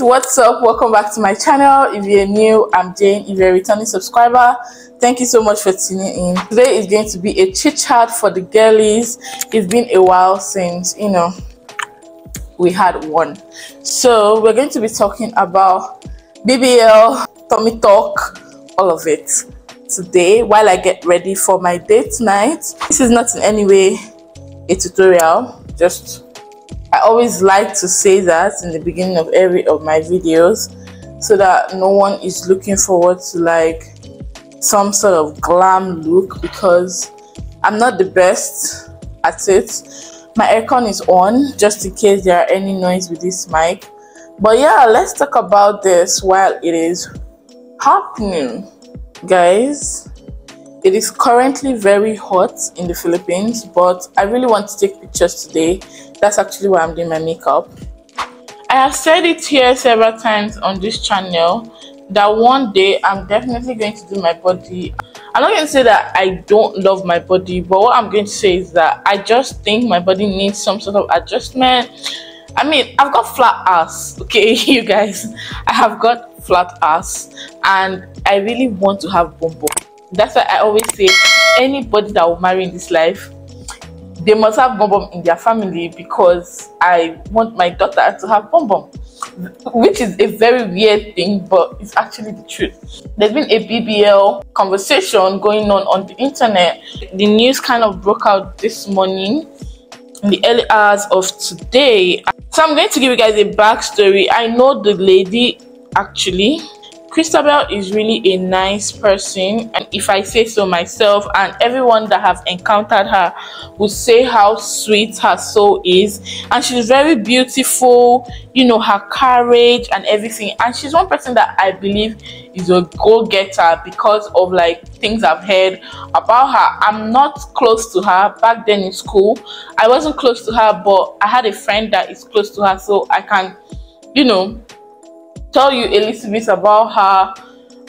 what's up? Welcome back to my channel. If you're new i'm jane. If you're a returning subscriber thank you so much for tuning in. Today is going to be a chit chat for the girlies. It's been a while since you know we had one. So we're going to be talking about bbl tummy tuck all of it today while i get ready for my date night. This is not in any way a tutorial just I always like to say that in the beginning of every of my videos so that no one is looking forward to like some sort of glam look because I'm not the best at it. My aircon is on just in case there are any noise with this mic. But yeah, let's talk about this while it is happening. Guys, it is currently very hot in the Philippines, but I really want to take pictures today. That's actually why I'm doing my makeup. I have said it here several times on this channel that one day I'm definitely going to do my body. I'm not going to say that I don't love my body, but what I'm going to say is that I just think my body needs some sort of adjustment. I mean, I've got flat ass, okay, you guys. I have got flat ass, and I really want to have bum bum that's why I always say anybody that will marry in this life, they must have bum bum in their family because I want my daughter to have bum bum. Which is a very weird thing, but it's actually the truth. There's been a BBL conversation going on on the internet. The news kind of broke out this morning in the early hours of today. So I'm going to give you guys a backstory. I know the lady actually Christabel is really a nice person, and if I say so myself, and everyone that have encountered her would say how sweet her soul is, and she's very beautiful. You know her courage and everything, and she's one person that I believe is a go-getter because of like things I've heard about her. I'm not close to her. Back then in school, I wasn't close to her, but I had a friend that is close to her, so I can, you know, tell you a little bit about her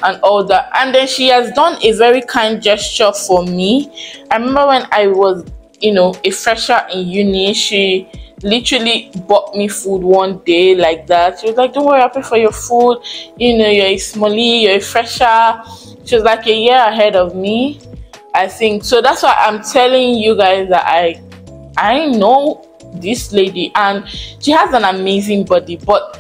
and all that. And then she has done a very kind gesture for me. I remember when i was you know a fresher in uni she literally bought me food one day like that. She was like don't worry i'll pay for your food. You know you're a smallie you're a fresher. She was like a year ahead of me i think. So that's why i'm telling you guys that i i know this lady. And she has an amazing body but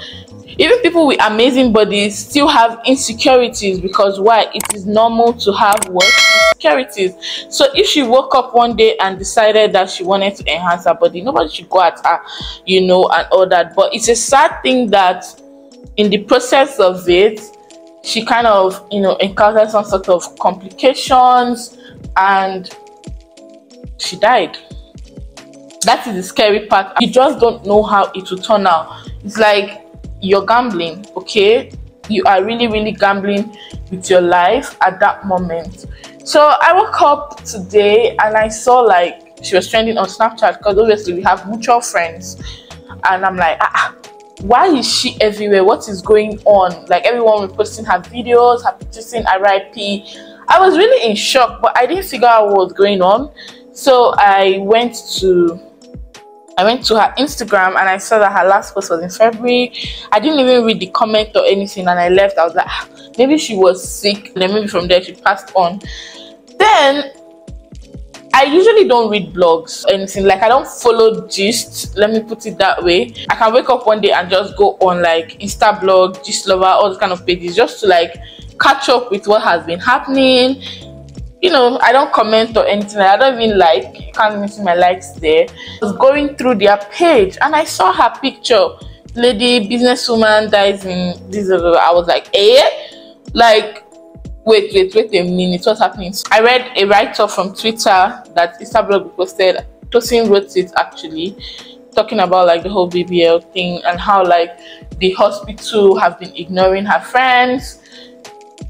even people with amazing bodies still have insecurities because why? It is normal to have what? Insecurities. So if she woke up one day and decided that she wanted to enhance her body nobody should go at her you know and all that. But it's a sad thing that in the process of it she kind of you know encountered some sort of complications and she died. That is the scary part. You just don't know how it will turn out. It's like you're gambling okay? You are really really gambling with your life at that moment. So i woke up today and i saw like she was trending on snapchat because obviously we have mutual friends. And i'm like ah, why is she everywhere? What is going on? Like everyone was posting her videos her saying rip i was really in shock but i didn't figure out what was going on. So i went to I went to her Instagram and I saw that her last post was in February. I didn't even read the comment or anything and I left. I was like, ah, maybe she was sick. Then maybe from there she passed on. Then I usually don't read blogs or anything. Like I don't follow gist. Let me put it that way. I can wake up one day and just go on like Insta blog, gist lover, all those kind of pages just to like catch up with what has been happening you know, I don't comment or anything. I don't even like. You can't even see my likes there. I was going through their page and I saw her picture. Lady businesswoman dies in this. I was like, eh? Like, wait, wait, wait a minute. What's happening? I read a write-up from Twitter that Instablog posted. Tosin wrote it actually, talking about like the whole BBL thing and how like the hospital have been ignoring her friends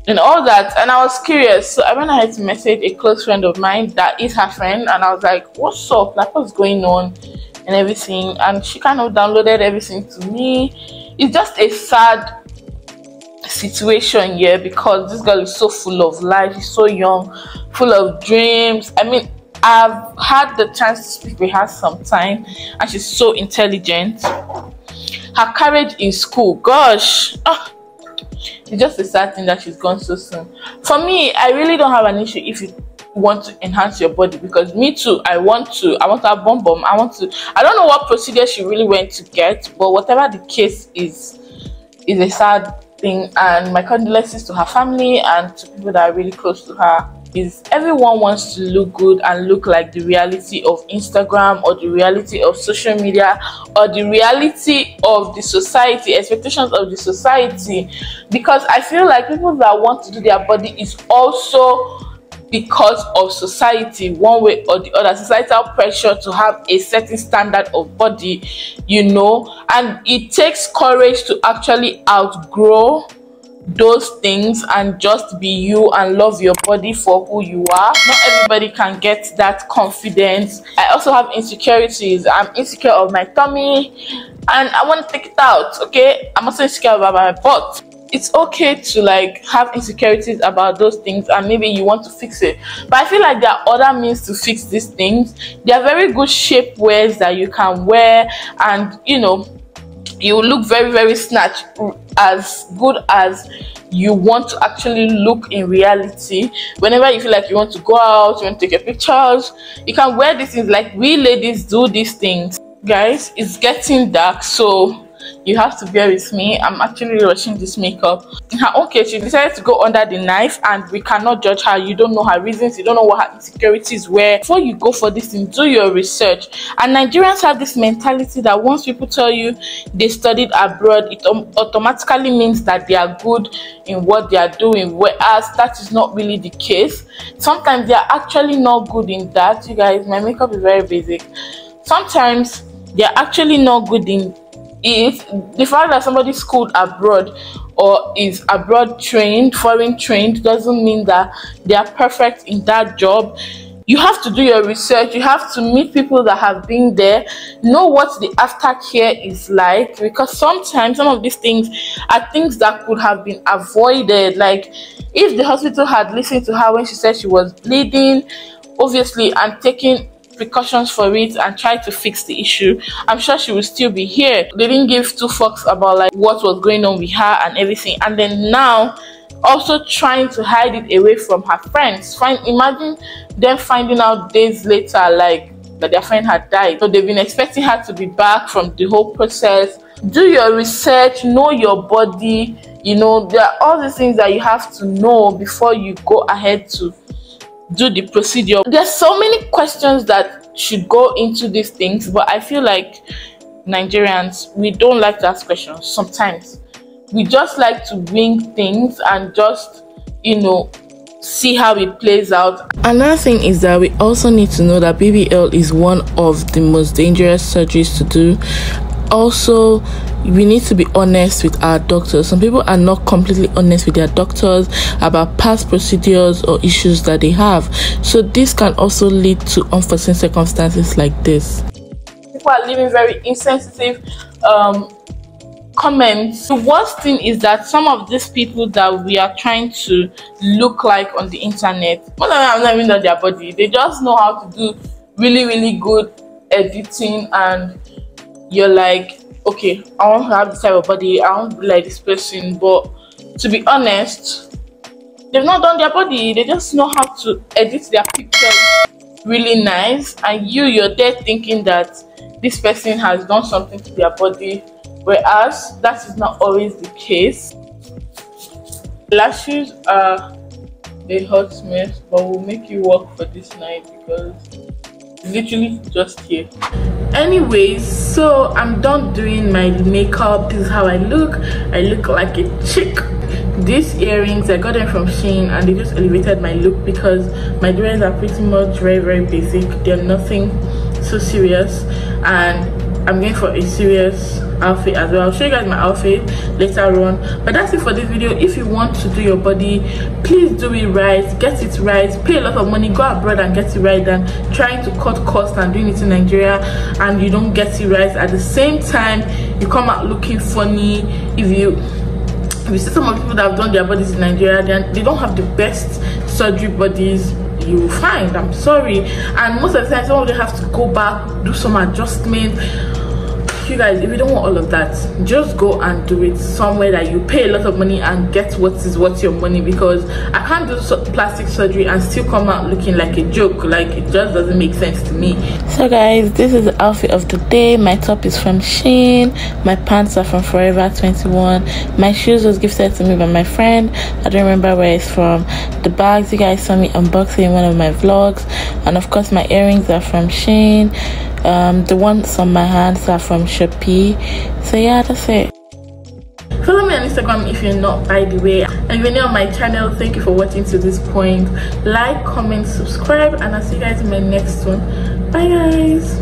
and all that. And i was curious. So i went ahead to message a close friend of mine that is her friend and i was like what's up? Like what's going on? And everything. And she kind of downloaded everything to me. It's just a sad situation here because this girl is so full of life. She's so young full of dreams. I mean i've had the chance to speak with her sometime and she's so intelligent. Her courage in school. Gosh. Oh, it's just a sad thing that she's gone so soon. For me i really don't have an issue if you want to enhance your body because me too i want to i want to have bum bum. I want to i don't know what procedure she really went to get but whatever the case is is a sad thing. And my condolences to her family and to people that are really close to her is everyone wants to look good and look like the reality of Instagram or the reality of social media or the reality of the society, expectations of the society. Because I feel like people that want to do their body is also because of society one way or the other societal pressure to have a certain standard of body you know and it takes courage to actually outgrow those things and just be you and love your body for who you are. Not everybody can get that confidence. I also have insecurities. I'm insecure of my tummy and i want to take it out okay? I'm also insecure about my butt. It's okay to like have insecurities about those things and maybe you want to fix it. But i feel like there are other means to fix these things. There are very good shape wears that you can wear and you know you look very very snatched as good as you want to actually look in reality. Whenever you feel like you want to go out you want to take your pictures you can wear these things. Like we ladies do these things. Guys it's getting dark so you have to bear with me. I'm actually rushing this makeup. Case she decided to go under the knife and we cannot judge her. You don't know her reasons. You don't know what her insecurities were. Before you go for this thing do your research. And nigerians have this mentality that once people tell you they studied abroad it automatically means that they are good in what they are doing. Whereas that is not really the case. Sometimes they are actually not good in that. You guys my makeup is very basic. Sometimes they are actually not good in is the fact that somebody schooled abroad or is abroad trained, foreign trained, doesn't mean that they are perfect in that job. You have to do your research, you have to meet people that have been there, know what the aftercare is like, because sometimes some of these things are things that could have been avoided. Like if the hospital had listened to her when she said she was bleeding, obviously, and taking precautions for it and try to fix the issue, I'm sure she will still be here. They didn't give two fucks about like what was going on with her and everything. And then now also trying to hide it away from her friends. Find imagine them finding out days later like that their friend had died. So they've been expecting her to be back from the whole process. Do your research, know your body. You know, there are all these things that you have to know before you go ahead to do the procedure. There's so many questions that should go into these things, but I feel like Nigerians we don't like to ask questions sometimes. We just like to wing things and just you know see how it plays out. Another thing is that we also need to know that BBL is one of the most dangerous surgeries to do also we need to be honest with our doctors. Some people are not completely honest with their doctors about past procedures or issues that they have. So this can also lead to unforeseen circumstances like this. People are leaving very insensitive um, comments. The worst thing is that some of these people that we are trying to look like on the internet them have not even done their body. They just know how to do really really good editing and you're like, okay, I want to have this type of body, I want to be like this person, but to be honest, they've not done their body, they just know how to edit their pictures really nice, and you, you're there thinking that this person has done something to their body, whereas that is not always the case. Lashes are a hot mess, but we'll make you work for this night because literally just here. Anyways so i'm done doing my makeup. This is how i look. I look like a chick. These earrings i got them from Shein and they just elevated my look because my earrings are pretty much very very basic. They're nothing so serious. And i'm going for a serious outfit as well. I'll show you guys my outfit later on. But that's it for this video. If you want to do your body please do it right. Get it right. Pay a lot of money. Go abroad and get it right than trying to cut costs and doing it in nigeria and you don't get it right. At the same time you come out looking funny. If you if you see some of people that have done their bodies in nigeria then they don't have the best surgery bodies you find. I'm sorry. And most of the time some of them have to go back do some adjustments you guys if you don't want all of that just go and do it somewhere that you pay a lot of money and get what is worth your money because i can't do plastic surgery and still come out looking like a joke like it just doesn't make sense to me. So guys this is the outfit of the day my top is from Shein my pants are from forever 21 my shoes was gifted to me by my friend. I don't remember where it's from. The bags you guys saw me unboxing in one of my vlogs. And of course my earrings are from Shein um, the ones on my hands are from Shopee. So yeah, that's it. Follow me on Instagram if you're not, by the way. And if you're new on my channel, thank you for watching to this point. Like, comment, subscribe, and I'll see you guys in my next one. Bye, guys.